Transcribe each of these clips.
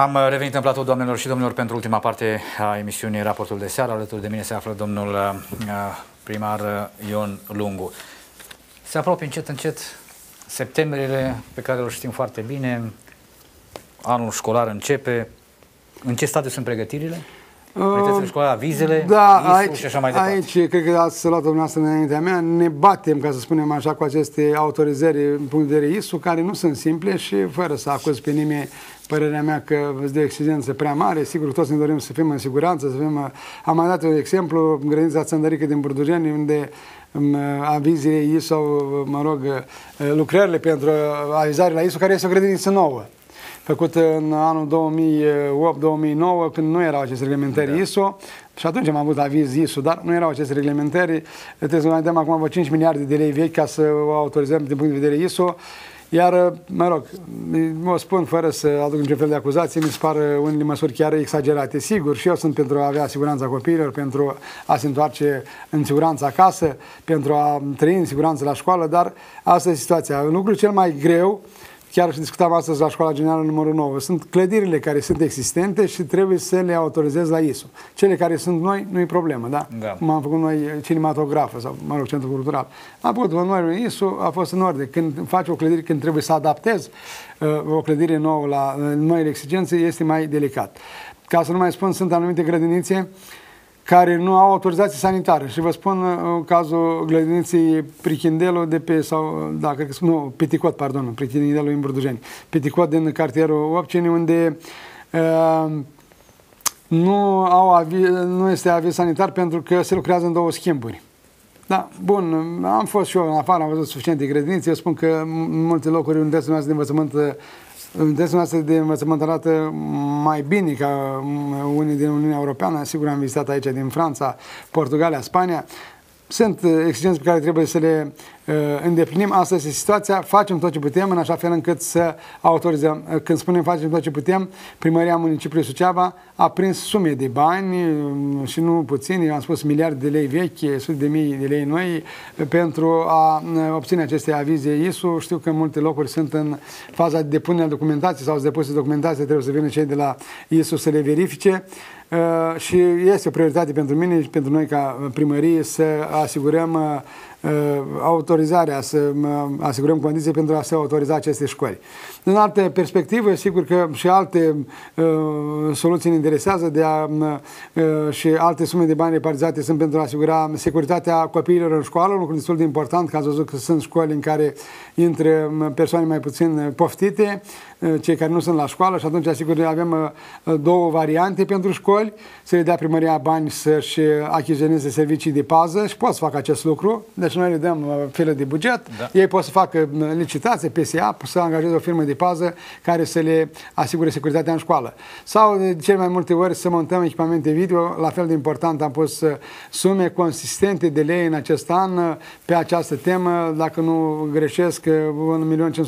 Am revenit în platou, doamnelor și domnilor, pentru ultima parte a emisiunii Raportul de seară. Alături de mine se află domnul uh, primar Ion Lungu. Se apropie încet, încet septembriile pe care îl știm foarte bine. Anul școlar începe. În ce stadiu sunt pregătirile? Pregătirile uh, școlare, vizele, da, aici, și așa mai departe. Aici, cred că ați luat dumneavoastră înaintea mea, ne batem, ca să spunem așa, cu aceste autorizări în punct de vedere ISU, care nu sunt simple și fără să acuz pe nimeni părerea mea că îți dă exigență prea mare. Sigur, toți ne dorim să fim în siguranță, să fim... Am mai dat un exemplu, grădinița Țăndărică din Burdujeni, unde um, avizile ISU sau, mă rog, uh, lucrările pentru avizare la ISU, care este o grădiniță nouă făcută în anul 2008-2009, când nu erau aceste reglementări da. ISO, și atunci am avut aviz ISO, dar nu erau aceste reglementări. Trebuie să mai dăm acum 5 miliarde de lei vechi ca să o autorizăm din punct de vedere ISO. Iar, mă rog, mă spun fără să aduc niciun fel de acuzație, mi se par unele măsuri chiar exagerate. Sigur, și eu sunt pentru a avea siguranța copiilor, pentru a se întoarce în siguranță acasă, pentru a trăi în siguranță la școală, dar asta e situația. Lucrul cel mai greu chiar și discutam astăzi la școala generală numărul 9, sunt clădirile care sunt existente și trebuie să le autorizez la ISO. Cele care sunt noi, nu e problemă, da? da. Cum am făcut noi cinematografă sau, mă rog, centru cultural. Am făcut noi ISO, a fost în ordine. Când faci o clădire, când trebuie să adaptezi uh, o clădire nouă la uh, noile exigențe, este mai delicat. Ca să nu mai spun, sunt anumite grădinițe care nu au autorizație sanitară. Și vă spun uh, cazul grădiniței Prichindelu de pe, sau, da, cred că, nu, Peticot, pardon, Prichindelu în Burdujeni. Peticot din cartierul Opceni, unde uh, nu, au avi, nu este aviz sanitar pentru că se lucrează în două schimburi. Da, bun, am fost și eu în afară, am văzut suficiente grădinițe. Eu spun că în multe locuri unitățile de învățământ Unitățile noastre de învățământ arată mai bine ca unii din Uniunea Europeană. Sigur, am vizitat aici din Franța, Portugalia, Spania. Sunt exigențe pe care trebuie să le uh, îndeplinim. Asta este situația. Facem tot ce putem în așa fel încât să autorizăm. Uh, când spunem facem tot ce putem, primăria municipiului Suceava a prins sume de bani uh, și nu puțini, am spus miliarde de lei vechi, sute de mii de lei noi, pentru a obține aceste avize ISU. Știu că în multe locuri sunt în faza de depunere a documentației sau să depuse documentație, trebuie să vină cei de la ISU să le verifice. Uh, și este o prioritate pentru mine și pentru noi ca primărie să asigurăm uh, Uh, autorizarea, să asigurăm condiții pentru a se autoriza aceste școli. În alte perspective, sigur că și alte uh, soluții ne interesează de a, uh, și alte sume de bani repartizate sunt pentru a asigura securitatea copiilor în școală, un lucru destul de important, că ați văzut că sunt școli în care intră persoane mai puțin poftite, cei care nu sunt la școală și atunci, asigur, avem două variante pentru școli, să le dea primăria bani să-și achiziționeze servicii de pază și pot să facă acest lucru, deci noi le dăm uh, file de buget, da. ei pot să facă uh, licitație, PSA, să angajeze o firmă de pază care să le asigure securitatea în școală. Sau de cele mai multe ori să montăm echipamente video, la fel de important am pus uh, sume consistente de lei în acest an pe această temă, dacă nu greșesc, 1.500.000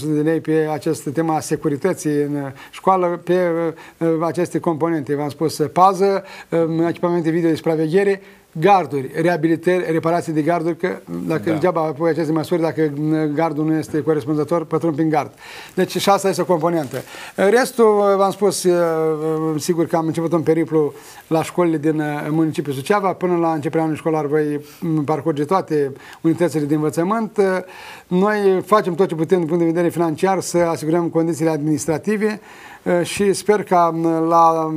de lei pe această temă a securității în școală, pe aceste componente. V-am spus pază, echipamente video de supraveghere, garduri, reabilitări, reparații de garduri, că dacă da. degeaba apoi aceste măsuri, dacă gardul nu este corespunzător, pătrund prin gard. Deci și asta este o componentă. Restul, v-am spus, sigur că am început un periplu la școlile din municipiul Suceava, până la începerea anului școlar voi parcurge toate unitățile de învățământ. Noi facem tot ce putem din punct de vedere financiar să asigurăm condițiile administrative, Eh, și sper ca la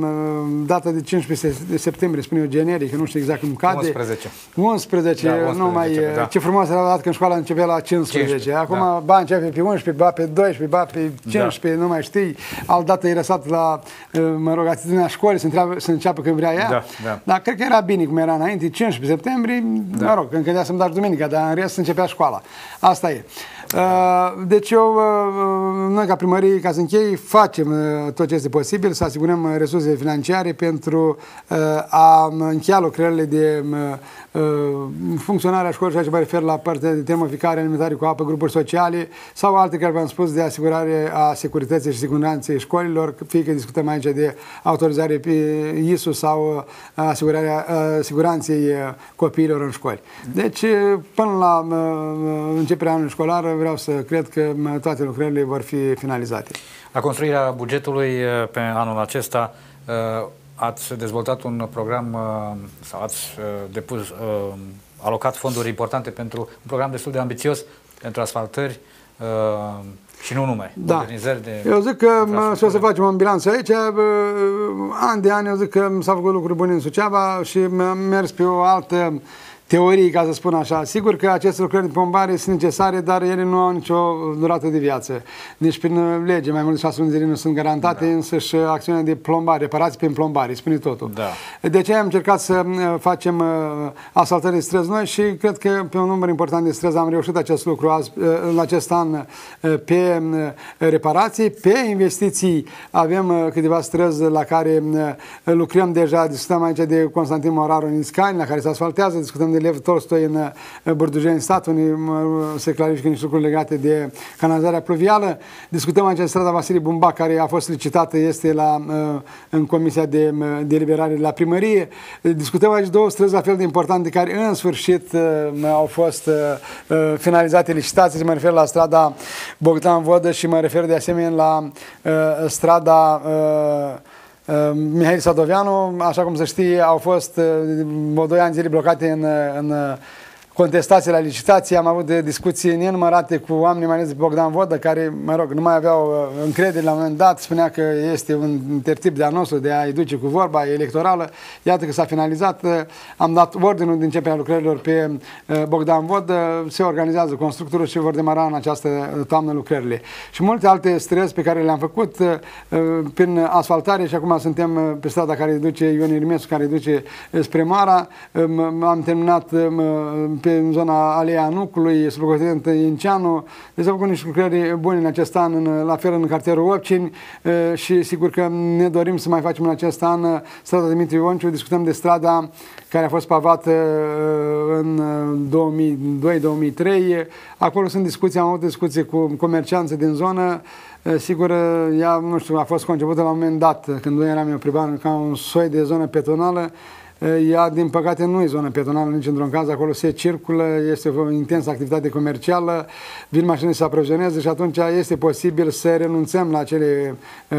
data de 15 septembrie, spune eu generic, nu știu exact cum cade. 11. 11, da, 11 nu mai, da. ce frumos era dat când școala începea la 15. 15 Acum da. ba începe pe 11, ba pe 12, ba pe 15, da. nu mai știi. Al dată e lăsat la, eh, mă rog, atitudinea școlii să, întreabă, să înceapă când vrea ea. Da, da. Dar cred că era bine cum era înainte, 15 septembrie, da. mă rog, când cădea să-mi dați duminica, dar în rest începea școala. Asta e. Uh, deci eu, uh, noi ca primărie, ca să închei, facem uh, tot ce este posibil să asigurăm resurse financiare pentru a încheia lucrările de funcționarea școlii, ceea ce mă refer la partea de termoficare, alimentare cu apă, grupuri sociale sau alte care v-am spus de asigurare a securității și siguranței școlilor, fie că discutăm aici de autorizare pe ISU sau asigurarea siguranței copiilor în școli. Deci, până la începerea anului școlar, vreau să cred că toate lucrările vor fi finalizate. La construirea bugetului pe anul acesta ați dezvoltat un program sau ați depus, alocat fonduri importante pentru un program destul de ambițios pentru asfaltări și nu numai, da. modernizări de... Eu zic că și o să facem un bilanț aici. An de ani eu zic că s-au făcut lucruri bune în Suceava și am mers pe o altă teorii, ca să spun așa. Sigur că aceste lucrări de plombare sunt necesare, dar ele nu au nicio durată de viață. Nici prin lege, mai mult de șase luni de zile nu sunt garantate, da. însă și acțiunea de plombare, reparații prin plombare, spune totul. Da. De aceea am încercat să uh, facem uh, asfaltări de străzi noi și cred că pe un număr important de străzi am reușit acest lucru azi, uh, în acest an pe reparații, pe investiții avem câteva străzi la care lucrăm deja, discutăm aici de Constantin Moraru în Iscani, la care se asfaltează, discutăm de Lev Tolstoi în Burdujeni stat, unde se clarifică niște lucruri legate de canalizarea pluvială. Discutăm aici strada Vasile Bumba, care a fost licitată, este la, în Comisia de Deliberare la primărie. Discutăm aici două străzi la fel de importante, care în sfârșit au fost finalizate licitații. Mă refer la strada Bogdan Vodă și mă refer de asemenea la strada Ehm, Mihail Sadoveanu, așa cum se știe, au fost uh, doi ani zile blocate în, în contestații la licitație, am avut discuții nenumărate cu oamenii, mai ales Bogdan Vodă, care, mă rog, nu mai aveau uh, încredere la un moment dat, spunea că este un tertip de a nostru de a-i duce cu vorba electorală. Iată că s-a finalizat, uh, am dat ordinul de începerea lucrărilor pe uh, Bogdan Vodă, se organizează constructorul și vor demara în această toamnă lucrările. Și multe alte străzi pe care le-am făcut prin asfaltare și acum suntem pe strada care duce Ion Irmescu, care duce spre Mara, am terminat pe zona Alea Nucului, sublocotenent Inceanu. Deci au făcut niște lucrări bune în acest an, în, la fel în cartierul Opcini și sigur că ne dorim să mai facem în acest an strada Dimitri Ionciu. Discutăm de strada care a fost pavată în 2002-2003. Acolo sunt discuții, am avut discuții cu comercianți din zonă. Sigur, ea, nu știu, a fost concepută la un moment dat, când noi eram eu privat, ca un soi de zonă petonală ea, din păcate, nu e zonă petonală nici într-un caz, acolo se circulă, este o intensă activitate comercială, vin mașini să aprovizioneze și atunci este posibil să renunțăm la acele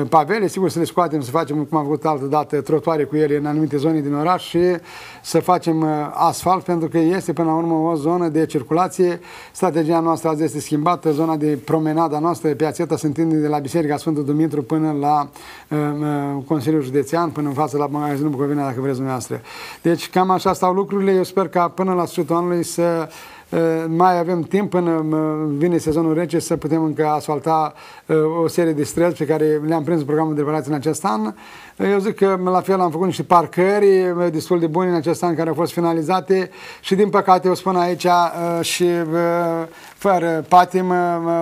pavele, sigur să le scoatem, să facem, cum am făcut altă dată, trotuare cu ele în anumite zone din oraș și să facem asfalt, pentru că este până la urmă o zonă de circulație. Strategia noastră azi este schimbată, zona de promenada noastră, piațeta se întinde de la Biserica Sfântul Dumitru până la uh, Consiliul Județean, până în față la magazinul Bucovina, dacă vreți dumneavoastră. Deci cam așa stau lucrurile. Eu sper ca până la sfârșitul anului să uh, mai avem timp până uh, vine sezonul rece să putem încă asfalta uh, o serie de străzi pe care le-am prins în programul de reparație în acest an. Eu zic că la fel am făcut niște parcări destul de bune în acest an care au fost finalizate și din păcate eu spun aici și fără patim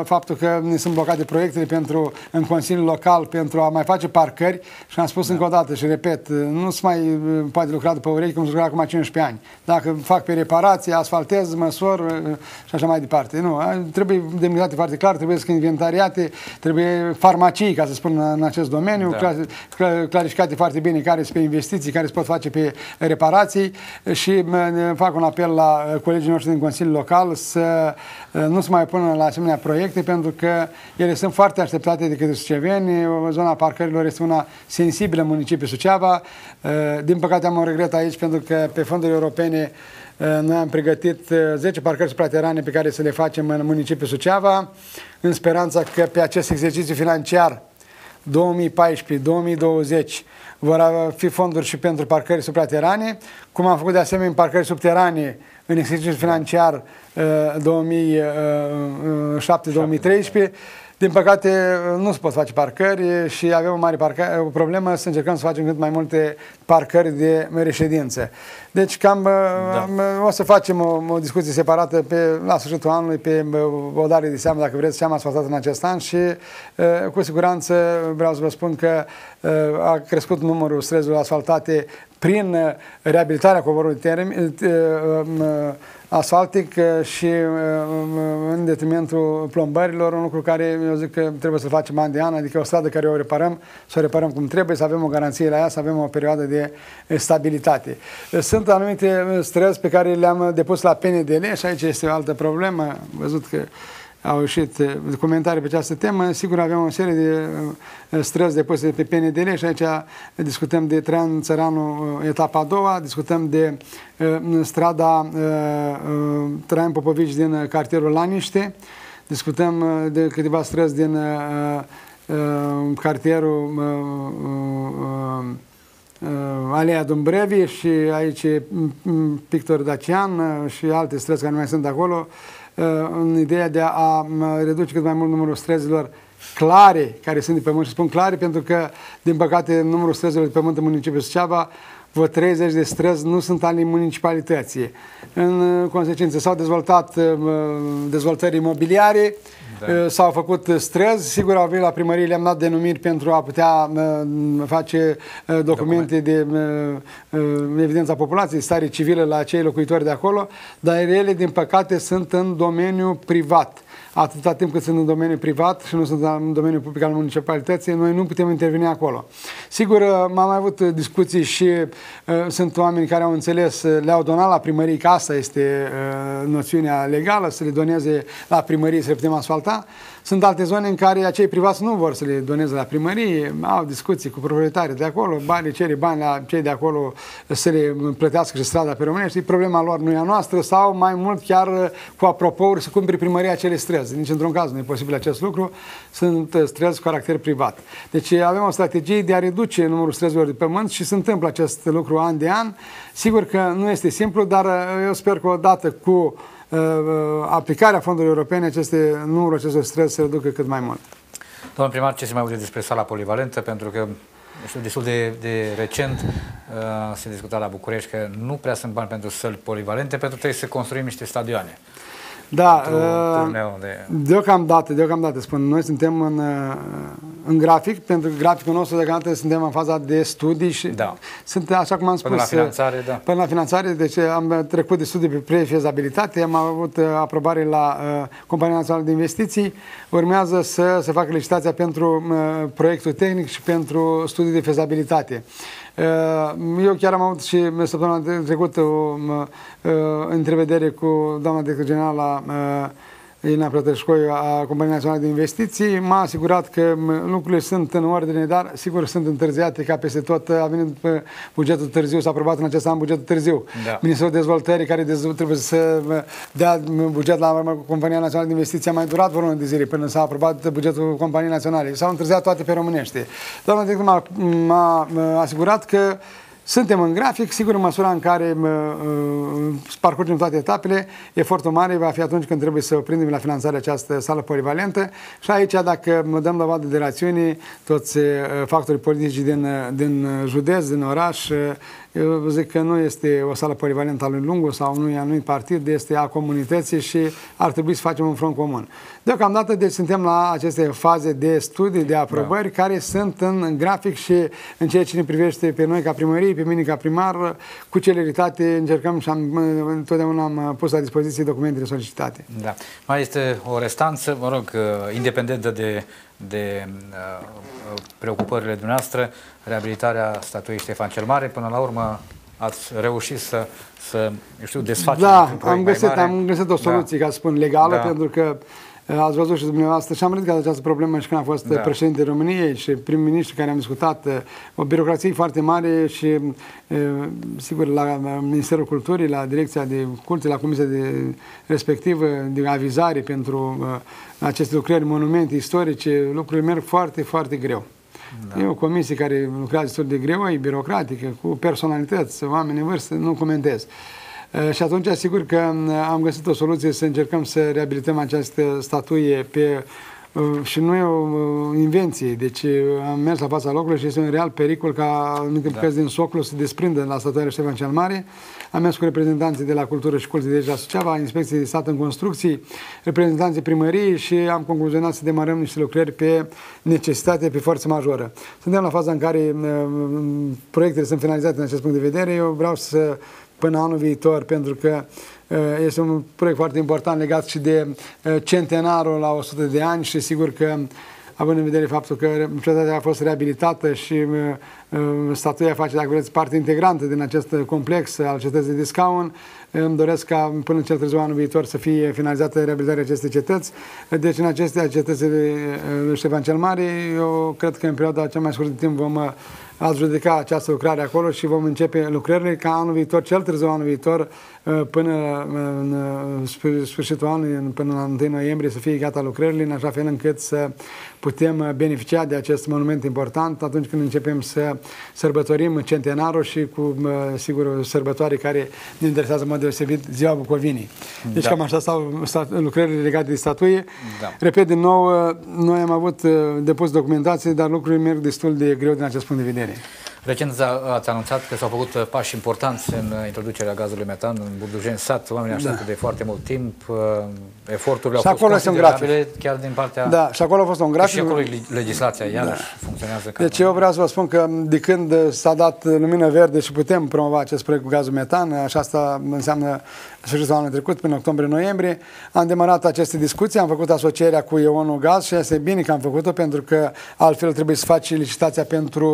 faptul că ne sunt blocate proiectele pentru, în Consiliul Local pentru a mai face parcări și am spus da. încă o dată și repet, nu se mai poate lucra după urechi cum se lucra acum 15 ani. Dacă fac pe reparație, asfaltez, măsor și așa mai departe. Nu, trebuie demnitate foarte clar, trebuie să inventariate, trebuie farmacii, ca să spun, în acest domeniu, da. Clarificate foarte bine care sunt pe investiții, care se pot face pe reparații și fac un apel la colegii noștri din Consiliul Local să nu se mai pună la asemenea proiecte pentru că ele sunt foarte așteptate de către suceveni. Zona parcărilor este una sensibilă în municipiul Suceava. Uh, din păcate am un regret aici pentru că pe fonduri europene uh, noi am pregătit 10 uh, parcări supraterane pe care să le facem în municipiul Suceava în speranța că pe acest exercițiu financiar 2014-2020 vor fi fonduri și pentru parcări supraterane, cum am făcut de asemenea în parcări subterane în exercițiul financiar 2007-2013. Din păcate, nu se pot face parcări și avem o mare parcă, o problemă să încercăm să facem cât mai multe parcări de reședință. Deci cam da. o să facem o, o discuție separată pe, la sfârșitul anului pe o dare de seamă, dacă vreți, seama asfaltată în acest an și cu siguranță vreau să vă spun că a crescut numărul străzilor asfaltate prin reabilitarea covorului termic, asfaltic uh, și uh, uh, în detrimentul plombărilor, un lucru care eu zic că trebuie să facem an de an, adică o stradă care o reparăm, să o reparăm cum trebuie, să avem o garanție la ea, să avem o perioadă de stabilitate. Sunt anumite străzi pe care le-am depus la PNDL și aici este o altă problemă. Am văzut că au ieșit comentarii pe această temă. Sigur, avem o serie de străzi depuse pe PNDL și aici discutăm de Traian Țăranu, etapa a doua, discutăm de strada Traian Popovici din cartierul Laniște, discutăm de câteva străzi din cartierul Alea Dumbrevi și aici Pictor Dacian și alte străzi care nu mai sunt acolo, în ideea de a reduce cât mai mult numărul străzilor clare care sunt de pământ și spun clare pentru că, din păcate, numărul străzilor de pământ în municipiul Suceava vreo 30 de străzi nu sunt ale municipalității. În consecință s-au dezvoltat dezvoltări imobiliare, da. Eh, s-au făcut străzi, sigur au venit la primărie, le-am dat denumiri pentru a putea face eh, documente de eh, evidența populației, stare civilă la cei locuitori de acolo, dar ele, din păcate, sunt în domeniu privat atâta timp cât sunt în domeniul privat și nu sunt în domeniul public al municipalității, noi nu putem interveni acolo. Sigur, m-am mai avut discuții și uh, sunt oameni care au înțeles, le-au donat la primărie, că asta este uh, noțiunea legală, să le doneze la primărie să le putem asfalta. Sunt alte zone în care acei privați nu vor să le doneze la primărie, au discuții cu proprietarii de acolo, bani, cere bani la cei de acolo să le plătească și strada pe românești, problema lor nu e a noastră sau mai mult chiar cu apropouri să cumpere primăria acele străzi. Nici într-un caz nu e posibil acest lucru, sunt străzi cu caracter privat. Deci avem o strategie de a reduce numărul străzilor de pământ și se întâmplă acest lucru an de an. Sigur că nu este simplu, dar eu sper că odată cu Uh, uh, aplicarea fondurilor europene, aceste, numărul acestor străzi se reducă cât mai mult. Domnul primar, ce se mai aude despre sala polivalentă? Pentru că știu, destul de, de recent uh, se discuta la București că nu prea sunt bani pentru săli polivalente, pentru că trebuie să construim niște stadioane. Da, uh, de... deocamdată, deocamdată spun, noi suntem în, uh, în grafic, pentru că graficul nostru deocamdată suntem în faza de studii și da. sunt, așa cum am spus, până la finanțare, da. Până la finanțare, deci am trecut de studii pe prefezabilitate, am avut uh, aprobare la uh, Compania Națională de Investiții, urmează să se facă licitația pentru uh, proiectul tehnic și pentru studii de fezabilitate. Uh, eu chiar am avut și săptămâna trecută o întrevedere cu doamna director general la Irina Plătășcoiu a Companiei Naționale de Investiții m-a asigurat că lucrurile sunt în ordine, dar sigur sunt întârziate ca peste tot. A venit pe bugetul târziu, s-a aprobat în acest an bugetul târziu. Da. Ministerul Dezvoltării, care trebuie să dea buget la Compania Națională de Investiții, a mai durat vreo de zile până s-a aprobat bugetul Companiei Naționale. S-au întârziat toate pe românește. Doamna director m-a asigurat că suntem în grafic, sigur în măsura în care uh, parcurgem toate etapele, efortul mare va fi atunci când trebuie să prindem la finanțare această sală polivalentă. Și aici dacă mă dăm la vadă de rațiuni, toți uh, factorii politici din, din județ, din oraș, uh, eu zic că nu este o sală polivalentă a lui Lungu sau unui anumit partid, este a comunității și ar trebui să facem un front comun. Deocamdată, deci, suntem la aceste faze de studii, de aprobări, da. care sunt în grafic și în ceea ce ne privește pe noi ca primărie, pe mine ca primar, cu celeritate încercăm și am, întotdeauna am pus la dispoziție documentele solicitate. Da. Mai este o restanță, mă rog, independentă de de uh, preocupările dumneavoastră, reabilitarea statuii Ștefan cel Mare. Până la urmă ați reușit să, să eu știu, desfaceți Da, am găsit, am găsit o soluție, da. ca să spun, legală, da. pentru că uh, Ați văzut și dumneavoastră și am ridicat această problemă și când a fost da. președinte României și prim-ministru care am discutat uh, o birocrație foarte mare și uh, sigur la Ministerul Culturii, la Direcția de Culte, la Comisia de respectivă de avizare pentru aceste lucrări, monumente istorice, lucrurile merg foarte, foarte greu. Da. E o comisie care lucrează destul de greu, e birocratică, cu personalități, oameni în vârstă, nu comentez. Și atunci, asigur că am găsit o soluție să încercăm să reabilităm această statuie pe și nu e o invenție, deci am mers la fața locului și este un real pericol ca anumite da. părți din soclu să desprindă la statuarea Ștefan cel Mare. Am mers cu reprezentanții de la Cultură și Culții de aici la Suceava, inspecții de stat în construcții, reprezentanții primăriei și am concluzionat să demarăm niște lucrări pe necesitate, pe forță majoră. Suntem la faza în care proiectele sunt finalizate în acest punct de vedere. Eu vreau să până anul viitor, pentru că uh, este un proiect foarte important legat și de uh, centenarul la 100 de ani și sigur că având în vedere faptul că cetatea a fost reabilitată și uh, statuia face, dacă vreți, parte integrantă din acest complex al cetății de Discaun. Îmi doresc ca până în cel târziu anul viitor să fie finalizată reabilitarea acestei cetăți. Deci în aceste cetăți lui Ștefan cel Mare, eu cred că în perioada cea mai scurtă de timp vom adjudica această lucrare acolo și vom începe lucrările ca anul viitor, cel târziu anul viitor, uh, până uh, în uh, sfârșitul anului, până la 1 noiembrie, să fie gata lucrările, în așa fel încât să putem beneficia de acest monument important atunci când începem să sărbătorim centenarul și cu, sigur, sărbătoare care ne interesează în mod deosebit ziua Bucovinii. Deci da. cam așa stau lucrările legate de statuie. Da. Repet din nou, noi am avut depus documentație, dar lucrurile merg destul de greu din acest punct de vedere. Recent ați anunțat că s-au făcut uh, pași importanți în uh, introducerea gazului metan în Budujeni sat. Oamenii așteaptă da. de foarte mult timp. Uh, eforturile și au fost considerabile chiar din partea... Da, și acolo a fost un grafic. Și acolo legislația iarăși da. funcționează. Ca deci eu vreau să vă spun că de când s-a dat lumină verde și putem promova acest proiect cu gazul metan, așa asta înseamnă sfârșitul anului trecut, până octombrie-noiembrie, am demarat aceste discuții, am făcut asocierea cu Ionul Gaz și este bine că am făcut-o pentru că altfel trebuie să faci licitația pentru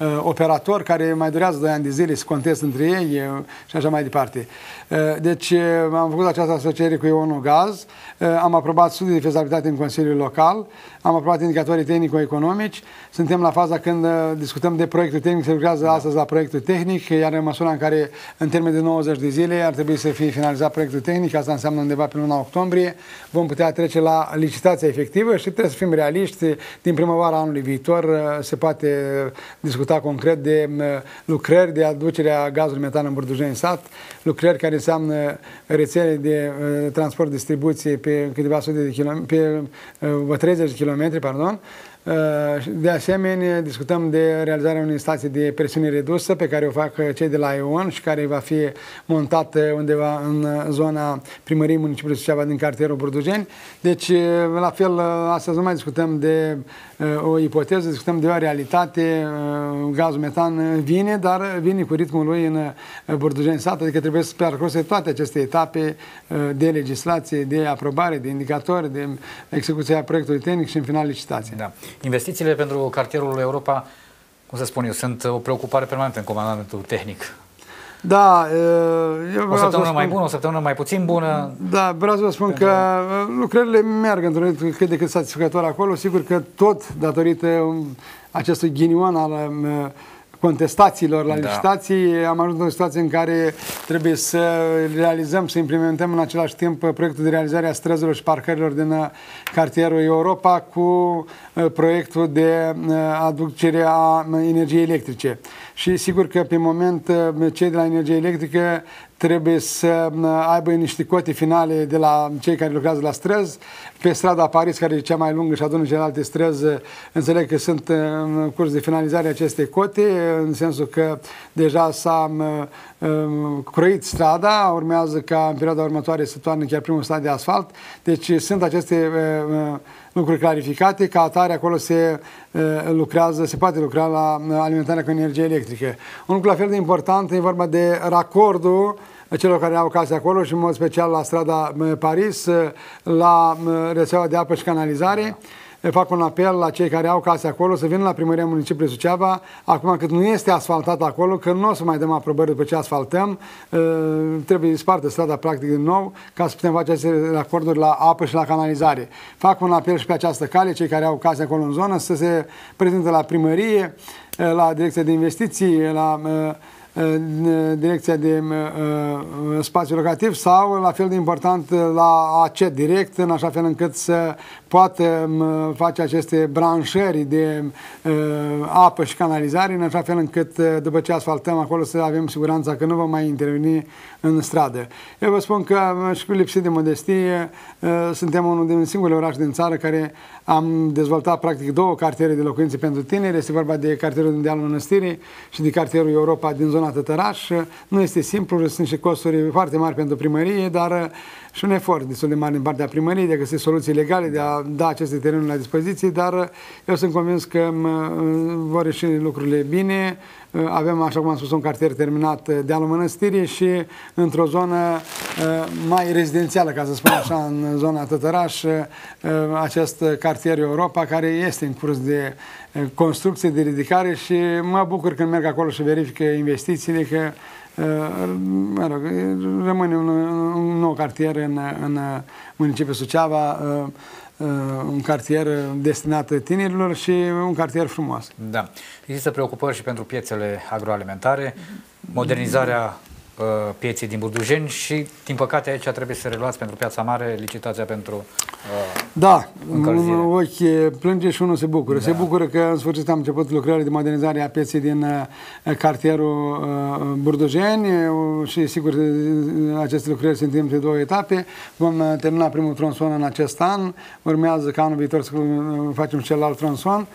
uh, operator care mai durează 2 ani de zile, să contest între ei uh, și așa mai departe. Uh, deci uh, am făcut această asociere cu Ionul Gaz, uh, am aprobat studii de fezabilitate în Consiliul Local, am aprobat indicatorii tehnico-economici, suntem la faza când uh, discutăm de proiectul tehnic, se lucrează da. astăzi la proiectul tehnic, iar în măsura în care în termen de 90 de zile ar trebui să fie finalizat proiectul tehnic, asta înseamnă undeva pe luna octombrie, vom putea trece la licitația efectivă și trebuie să fim realiști. Din primăvara anului viitor uh, se poate discuta concret de uh, lucrări de aducerea gazului metan în Burdujeni sat, lucrări care înseamnă rețele de transport distribuție pe câteva sute de kilometri, pe 30 de kilometri, pardon, Uh, de asemenea, discutăm de realizarea unei stații de presiune redusă pe care o fac cei de la ION și care va fi montată undeva în zona primăriei municipiului Suceava din cartierul Burdujeni. Deci, uh, la fel, uh, astăzi nu mai discutăm de o ipoteză, discutăm de o realitate. Gazul metan vine, dar vine cu ritmul lui în Burdujeni sat, adică trebuie să parcurse toate aceste etape de legislație, de aprobare, de indicatori, de execuția proiectului tehnic și în final licitație. Da. Investițiile pentru cartierul Europa, cum să spun eu, sunt o preocupare permanentă în comandamentul tehnic. Da, eu o săptămână spun, mai bună, o săptămână mai puțin bună. Da, vreau să vă spun că lucrările merg într-un ritm cât de cât satisfăcător acolo. Sigur că tot datorită acestui ghinion al contestațiilor la da. licitații, am ajuns în o situație în care trebuie să realizăm, să implementăm în același timp proiectul de realizare a străzilor și parcărilor din uh, cartierul Europa cu uh, proiectul de uh, aducere a energiei electrice. Și sigur că pe moment cei de la energie electrică trebuie să aibă niște cote finale de la cei care lucrează la străzi. Pe strada Paris, care e cea mai lungă și adună celelalte străzi, înțeleg că sunt în curs de finalizare aceste cote, în sensul că deja s-a croit strada, urmează ca în perioada următoare să toarnă chiar primul stadiu de asfalt. Deci sunt aceste lucruri clarificate, ca atare acolo se lucrează, se poate lucra la alimentarea cu energie electrică. Un lucru la fel de important e vorba de racordul celor care au case acolo și în mod special la strada Paris, la rețeaua de apă și canalizare. Fac un apel la cei care au case acolo să vină la primăria municipiului Suceava, acum cât nu este asfaltat acolo, că nu o să mai dăm aprobări după ce asfaltăm, trebuie spartă strada practic din nou ca să putem face aceste acorduri la apă și la canalizare. Fac un apel și pe această cale, cei care au case acolo în zonă, să se prezinte la primărie, la direcția de investiții, la direcția de uh, spațiu locativ sau, la fel de important, la ACET direct, în așa fel încât să poată face aceste branșări de uh, apă și canalizare, în așa fel încât, uh, după ce asfaltăm acolo, să avem siguranța că nu vom mai interveni în stradă. Eu vă spun că, și lipsit de modestie, suntem unul din singurele orașe din țară care am dezvoltat practic două cartiere de locuințe pentru tineri. Este vorba de cartierul din Dealul Mănăstirii și de cartierul Europa din zona Tătăraș. Nu este simplu, sunt și costuri foarte mari pentru primărie, dar și un efort destul de mare din partea primăriei de a găsi soluții legale, de a da aceste terenuri la dispoziție, dar eu sunt convins că vor ieși lucrurile bine. Avem, așa cum am spus, un cartier terminat de alul mănăstirii și într-o zonă mai rezidențială, ca să spun așa, în zona Tătăraș, acest cartier Europa, care este în curs de construcție, de ridicare și mă bucur când merg acolo și verific investițiile că mă rog, rămâne un, un nou cartier în, în municipiul Suceava, un cartier destinat tinerilor și un cartier frumos. Da. Există preocupări și pentru piețele agroalimentare, modernizarea Uh, pieței din Burdujeni și, din păcate, aici trebuie să reluați pentru Piața Mare licitația pentru uh, Da, încălzire. un ochi plânge și unul se bucură. Da. Se bucură că, în sfârșit, am început lucrările de modernizare a pieței din uh, cartierul uh, Burdujeni uh, și, sigur, aceste lucrări se întind pe două etape. Vom uh, termina primul tronson în acest an, urmează ca anul viitor să facem celălalt tronson. Uh,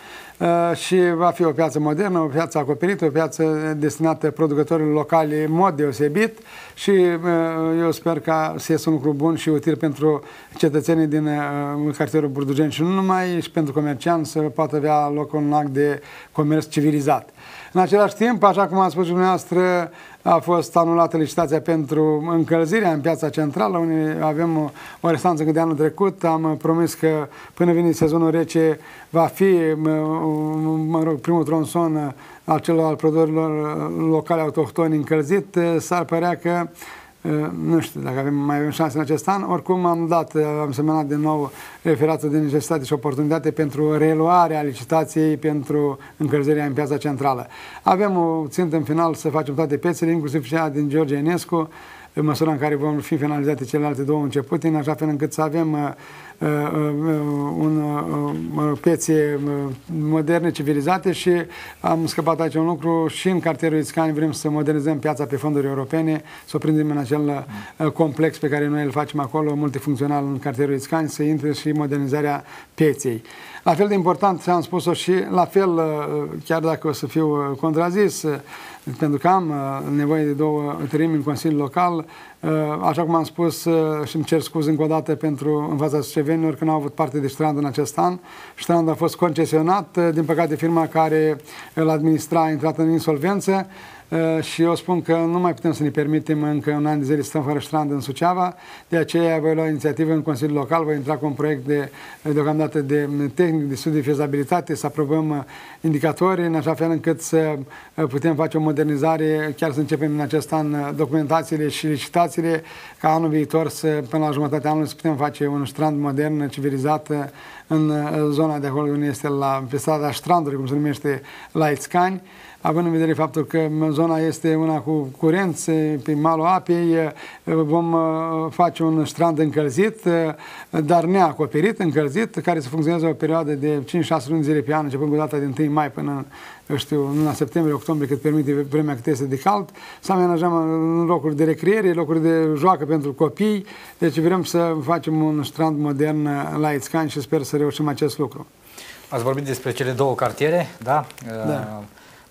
și va fi o piață modernă, o piață acoperită, o piață destinată producătorilor locali în mod deosebit și uh, eu sper că să iasă un lucru bun și util pentru cetățenii din uh, cartierul Burdugeni și nu numai, și pentru comercianți să poată avea loc un act de comerț civilizat. În același timp, așa cum a spus dumneavoastră, a fost anulată licitația pentru încălzirea în piața centrală, unde avem o, o restanță de anul trecut. Am promis că până vine sezonul rece va fi, mă rog, primul tronson al celor al produselor locale autohtoni încălzit. S-ar părea că nu știu dacă avem, mai avem șanse în acest an. Oricum am dat, am semnat din nou referatul de necesitate și oportunitate pentru reluarea licitației pentru încălzirea în piața centrală. Avem o țintă în final să facem toate piețele, inclusiv cea din George Enescu, în măsura în care vom fi finalizate celelalte două începute, în așa fel încât să avem uh, uh, uh un, uh, piețe uh, moderne, civilizate și am scăpat aici un lucru și în cartierul Iscani vrem să modernizăm piața pe fonduri europene, să o prindem în acel uh, complex pe care noi îl facem acolo, multifuncțional în cartierul Iscani, să intre și modernizarea pieței. La fel de important, am spus-o și la fel, chiar dacă o să fiu contrazis, pentru că am uh, nevoie de două terimi în Consiliul Local. Uh, așa cum am spus uh, și îmi cer scuze încă o dată pentru în fața sucevenilor că nu au avut parte de strand în acest an. Strandul a fost concesionat, din păcate firma care îl administra a intrat în insolvență. Uh, și eu spun că nu mai putem să ne permitem încă un an de zile să stăm fără strand în Suceava, de aceea voi lua inițiativă în Consiliul Local, voi intra cu un proiect de, deocamdată de tehnic, de studii de fezabilitate, să aprobăm uh, indicatori în așa fel încât să uh, putem face o modernizare, chiar să începem în acest an documentațiile și licitațiile, ca anul viitor să, până la jumătatea anului, să putem face un strand modern, civilizat, în zona de acolo unde este la, pe strada Strandului, cum se numește, la Ițcani, având în vedere faptul că zona este una cu curent pe malul apei, vom face un strand încălzit, dar neacoperit, încălzit, care să funcționeze o perioadă de 5-6 luni zile pe an, începând cu data de 1 mai până eu știu, în luna septembrie, octombrie, cât permite vremea cât este de cald, să amenajăm în locuri de recreere, locuri de joacă pentru copii, deci vrem să facem un strand modern la Ițcani și sper să reușim acest lucru. Ați vorbit despre cele două cartiere, da? da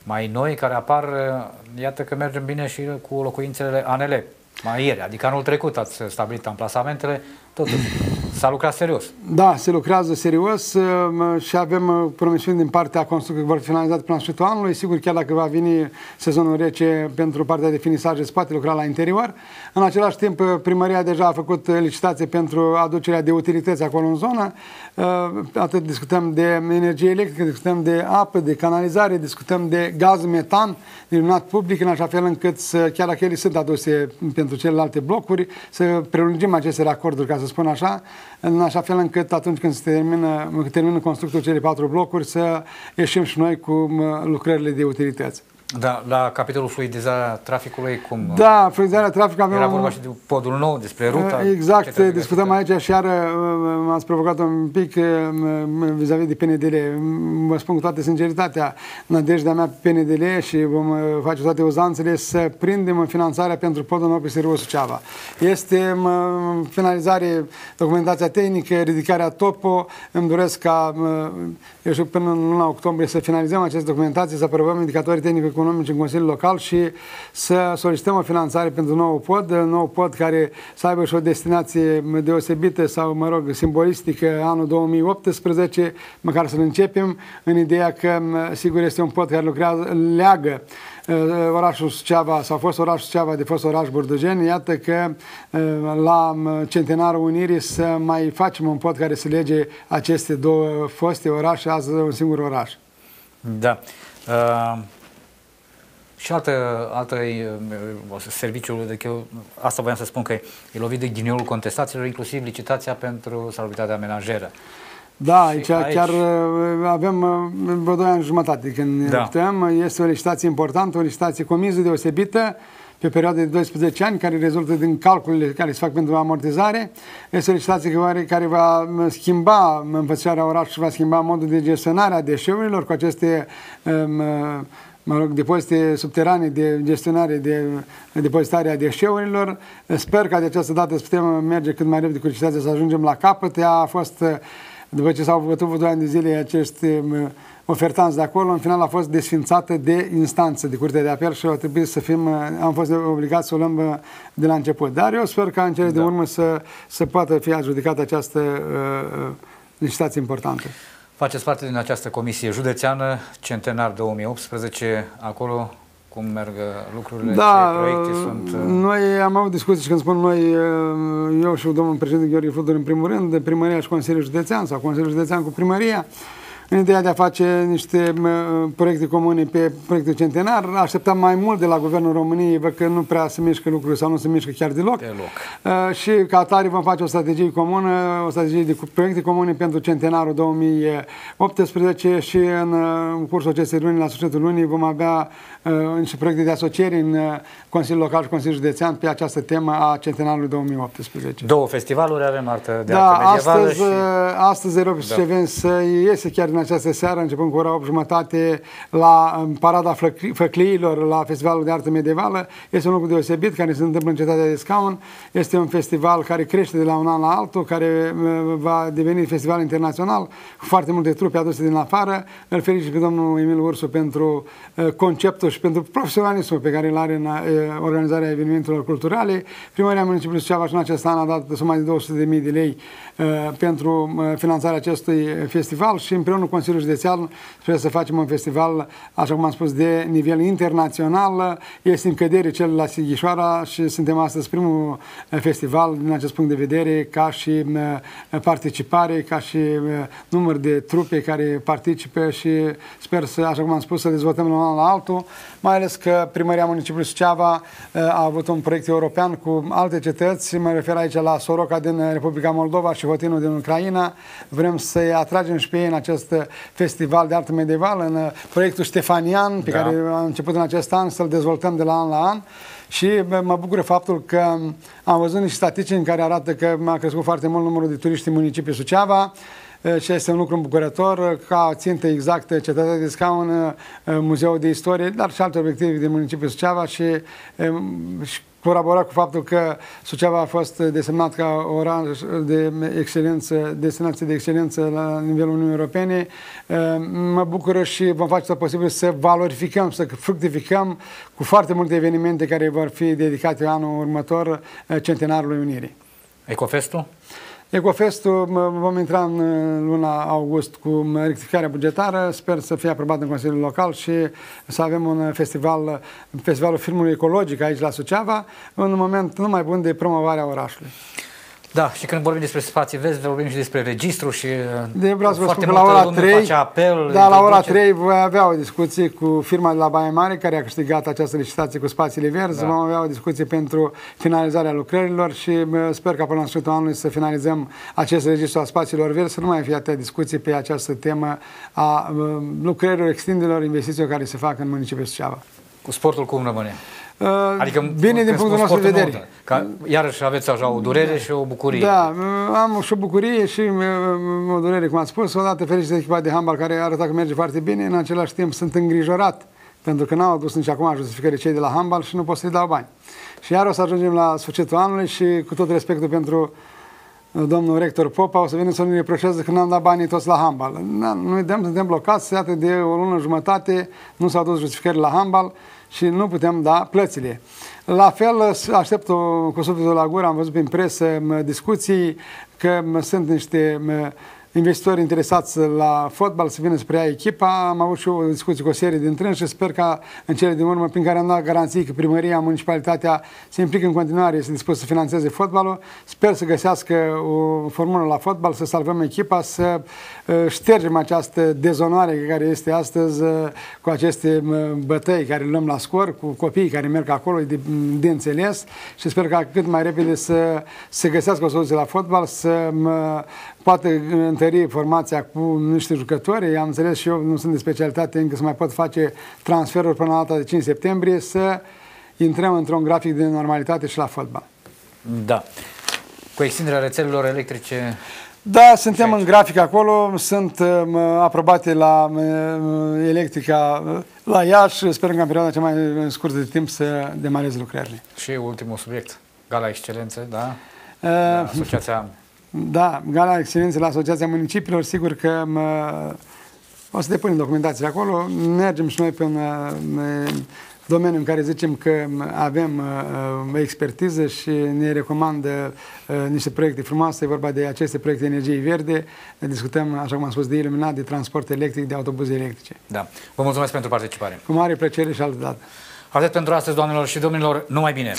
mai noi care apar, iată că mergem bine și cu locuințele ANL, mai ieri, adică anul trecut ați stabilit amplasamentele, totuși s-a lucrat serios. Da, se lucrează serios uh, și avem uh, promisiuni din partea construcției vor fi finalizate până la sfârșitul anului. Sigur, chiar dacă va veni sezonul rece pentru partea de finisaj, se poate lucra la interior. În același timp, uh, primăria deja a făcut licitație pentru aducerea de utilități acolo în zonă. Atât discutăm de energie electrică, discutăm de apă, de canalizare, discutăm de gaz metan, iluminat public, în așa fel încât, să, chiar dacă ele sunt aduse pentru celelalte blocuri, să prelungim aceste racorduri, ca să spun așa, în așa fel încât atunci când se termină, termină constructul celei patru blocuri să ieșim și noi cu lucrările de utilități. Da, la capitolul fluidizarea traficului, cum... Da, fluidizarea traficului avem... Era vorba și de podul nou, despre ruta... Exact, discutăm aici și iară m-ați provocat un pic vis-a-vis -vis de PNDL. Vă spun cu toată sinceritatea, nădejdea mea pe PNDL și vom face toate uzanțele să prindem finanțarea pentru podul nou pe Siriu Suceava. Este finalizare, documentația tehnică, ridicarea topo. Îmi doresc ca, eu știu, până în luna octombrie să finalizăm aceste documentații, să aprobăm indicatorii tehnici economice în Consiliul Local și să solicităm o finanțare pentru nou pod, nou pod care să aibă și o destinație deosebită sau, mă rog, simbolistică anul 2018, măcar să-l începem, în ideea că, sigur, este un pod care lucrează, leagă uh, orașul Suceava, sau a fost orașul Suceava de fost oraș Burdujeni, iată că uh, la centenarul Unirii să mai facem un pod care să lege aceste două foste orașe, azi un singur oraș. Da. Uh, și altă, altă uh, serviciul, de eu, asta voiam să spun că e lovit de ghiniolul contestațiilor, inclusiv licitația pentru salubritatea menajeră. Da, aici, aici chiar uh, avem uh, vreo 2 ani jumătate când da. Putem. Este o licitație importantă, o licitație comiză deosebită pe o perioadă de 12 ani, care rezultă din calculele care se fac pentru amortizare. Este o licitație care, care va schimba înfățișarea orașului, va schimba modul de gestionare a deșeurilor cu aceste um, mă rog, depozite subterane de gestionare, de depozitare a deșeurilor. Sper că de această dată să putem merge cât mai repede cu licitația să ajungem la capăt. Ea a fost, după ce s-au bătut doi ani de zile acești ofertanți de acolo, în final a fost desfințată de instanță, de curte de apel și a trebuit să fim, am fost obligați să o luăm de la început. Dar eu sper că în cele da. de urmă să, să poată fi adjudicată această uh, licitație importantă. Faceți parte din această comisie județeană, Centenar 2018, acolo cum merg lucrurile, da, ce proiecte sunt? Uh? Noi am avut discuții și când spun noi, uh, eu și domnul președinte Gheorghe Fudor în primul rând, de primăria și Consiliul Județean sau Consiliul Județean cu primăria, în ideea de a face niște proiecte comune pe proiectul centenar. Așteptam mai mult de la Guvernul României, văd că nu prea se mișcă lucrurile sau nu se mișcă chiar deloc. deloc. Uh, și ca atare vom face o strategie comună, o strategie de proiecte comune pentru centenarul 2018 și în, uh, în cursul acestei luni, la sfârșitul lunii, vom avea uh, niște proiecte de asociere în uh, Consiliul Local și Consiliul Județean pe această temă a centenarului 2018. Două festivaluri avem artă de da, artă medievală astăzi, și... Uh, astăzi Europei da. să iese chiar în această seară, începând cu ora 8 jumătate, la Parada Făcliilor, la Festivalul de Artă Medievală. Este un lucru deosebit care se întâmplă în Cetatea de Scaun. Este un festival care crește de la un an la altul, care uh, va deveni festival internațional, cu foarte multe trupe aduse din afară. Îl felicit pe domnul Emil Ursu pentru uh, conceptul și pentru profesionalismul pe care îl are în uh, organizarea evenimentelor culturale. Primăria Municipiului Suceava și în acest an a dat suma de 200.000 de lei pentru finanțarea acestui festival și împreună cu Consiliul Județean sper să facem un festival, așa cum am spus, de nivel internațional. Este în cădere cel la Sighișoara și suntem astăzi primul festival din acest punct de vedere ca și participare, ca și număr de trupe care participă și sper să, așa cum am spus, să dezvoltăm la un la altul, mai ales că Primăria Municipiului Suceava a avut un proiect european cu alte cetăți, mă refer aici la Soroca din Republica Moldova și Hotinul din Ucraina. Vrem să-i atragem și pe ei în acest festival de artă medievală, în uh, proiectul Ștefanian, pe da. care am început în acest an să-l dezvoltăm de la an la an. Și mă bucură faptul că am văzut niște statistici în care arată că a crescut foarte mult numărul de turiști în municipiul Suceava și este un lucru îmbucurător, ca țintă exactă Cetatea de Scaun, Muzeul de Istorie, dar și alte obiective din municipiul Suceava și, și colabora cu faptul că Suceava a fost desemnat ca oraș de excelență, destinație de excelență la nivelul Uniunii Europene. Mă bucură și vom face tot posibil să valorificăm, să fructificăm cu foarte multe evenimente care vor fi dedicate anul următor centenarului Unirii. Ecofestul? Ecofestul vom intra în luna august cu rectificarea bugetară, sper să fie aprobat în Consiliul Local și să avem un festival, festivalul filmului ecologic aici la Suceava, în un moment nu mai bun de promovarea orașului. Da, și când vorbim despre spații vezi, vorbim și despre registru și de, vreau să vă spun că la ora 3, apel, da, la ora 3 voi avea o discuție cu firma de la Baia Mare care a câștigat această licitație cu spațiile verzi. Da. Vom avea o discuție pentru finalizarea lucrărilor și sper că până la sfârșitul anului să finalizăm acest registru a spațiilor verzi, să nu mai fie atâtea discuții pe această temă a lucrărilor, extinderilor, investițiilor care se fac în municipiul Suceava. Cu sportul cum rămâne? Uh, adică bine din punctul nostru de vedere. Ca, iarăși aveți așa o durere da. și o bucurie. Da, am și o bucurie și uh, o durere, cum am spus. Odată fericit de echipa de handbal care arată că merge foarte bine. În același timp sunt îngrijorat pentru că n-au adus nici acum justificări cei de la handbal și nu pot să-i dau bani. Și iar o să ajungem la sfârșitul anului și cu tot respectul pentru domnul rector Popa, o să vină să ne reproșeze că n-am dat banii toți la handbal. Noi dăm, suntem blocați, iată de o lună jumătate, nu s-au dus justificări la handbal și nu putem da plățile. La fel, aștept cu sufletul la gură, am văzut prin presă discuții că sunt niște investitori interesați la fotbal să vină să preia echipa. Am avut și o discuție cu o serie din trâns și sper ca în cele din urmă, prin care am dat garanții că primăria, municipalitatea se implică în continuare, este dispus să financeze fotbalul. Sper să găsească o formulă la fotbal, să salvăm echipa, să uh, ștergem această dezonoare care este astăzi uh, cu aceste uh, bătăi care le luăm la scor, cu copiii care merg acolo, de, de înțeles și sper ca cât mai repede să se găsească o soluție la fotbal, să poate întări formația cu niște jucători. Am înțeles și eu, nu sunt de specialitate, încă să mai pot face transferuri până la data de 5 septembrie, să intrăm într-un grafic de normalitate și la fotbal. Da. Cu extinderea rețelelor electrice da, suntem în grafic acolo, sunt uh, aprobate la uh, electrica uh, la Iași, sper că în perioada cea mai scurtă de timp să demareze lucrările. Și ultimul subiect, Gala Excelență, da? Uh, Asociația da, Gala Excelenței la Asociația Municipiilor, sigur că mă, o să depunem documentații acolo, mergem și noi pe un domeniu în care zicem că avem uh, expertiză și ne recomandă uh, niște proiecte frumoase, e vorba de aceste proiecte de energie verde, discutăm, așa cum am spus, de iluminat, de transport electric, de autobuze electrice. Da. Vă mulțumesc pentru participare. Cu mare plăcere și altă dată. Atât pentru astăzi, doamnelor și domnilor, numai bine!